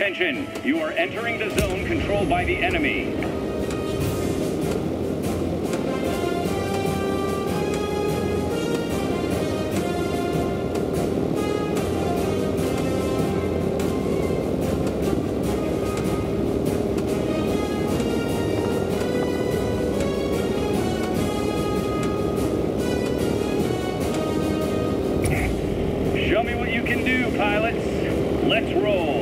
Attention, you are entering the zone controlled by the enemy. Show me what you can do, pilots. Let's roll.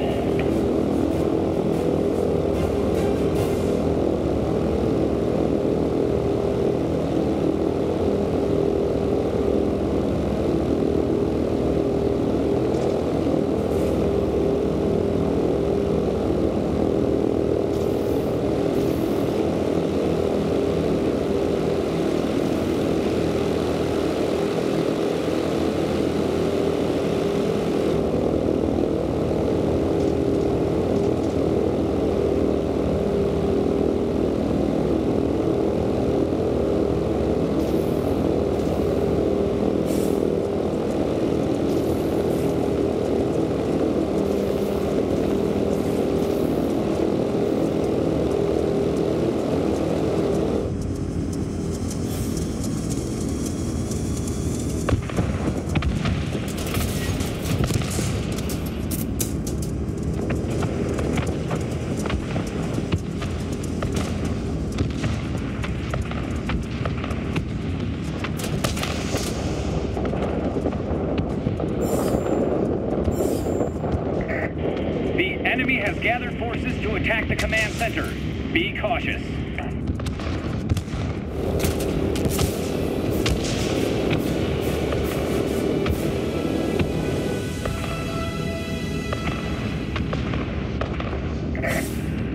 The enemy has gathered forces to attack the command center. Be cautious.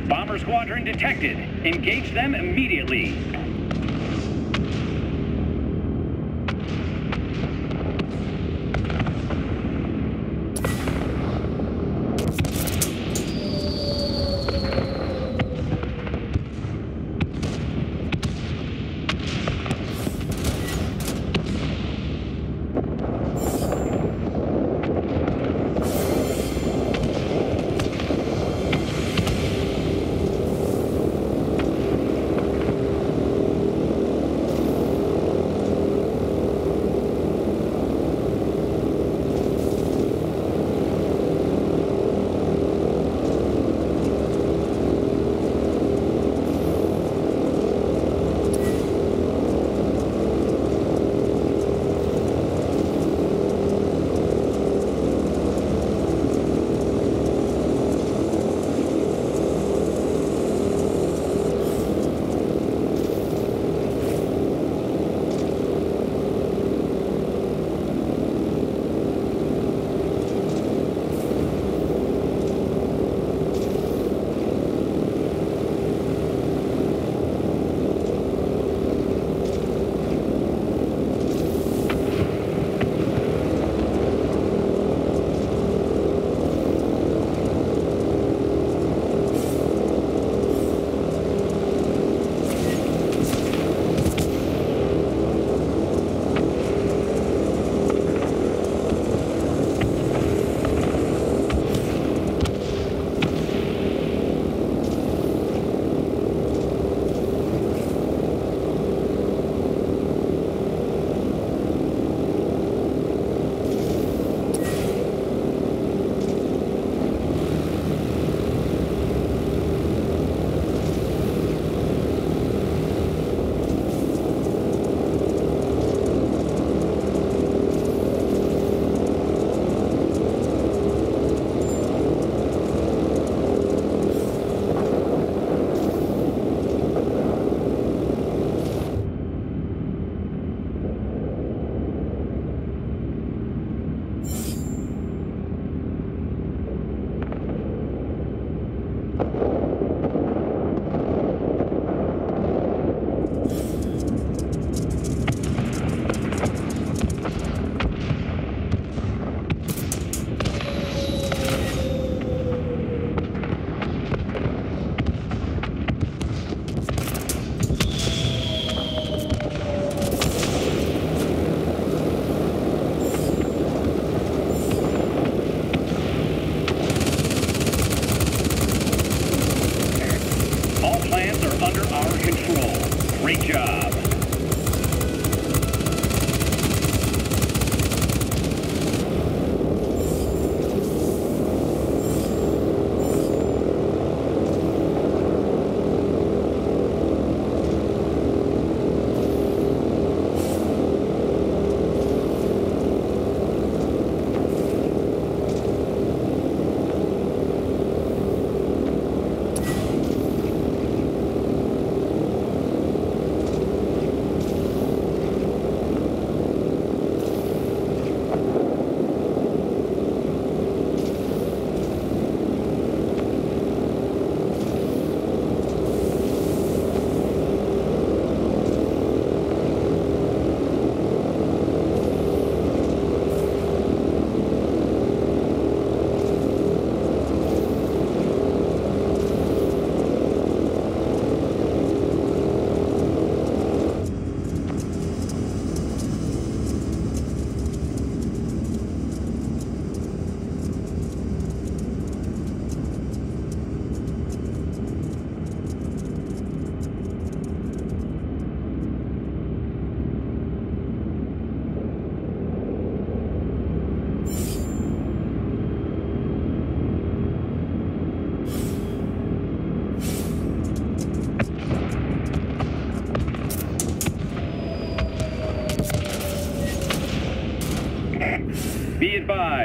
Bomber squadron detected. Engage them immediately. under our control. Great job.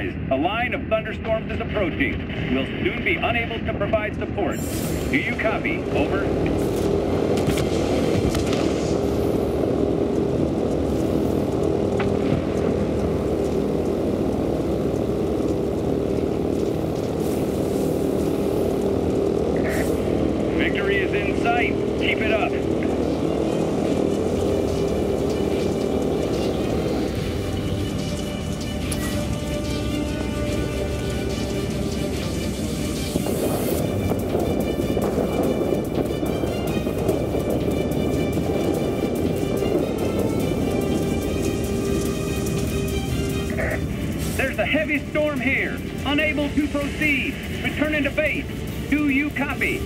A line of thunderstorms is approaching. We'll soon be unable to provide support. Do you copy? Over. Victory is in sight. Keep it up. Storm here. Unable to proceed. Returning to base. Do you copy?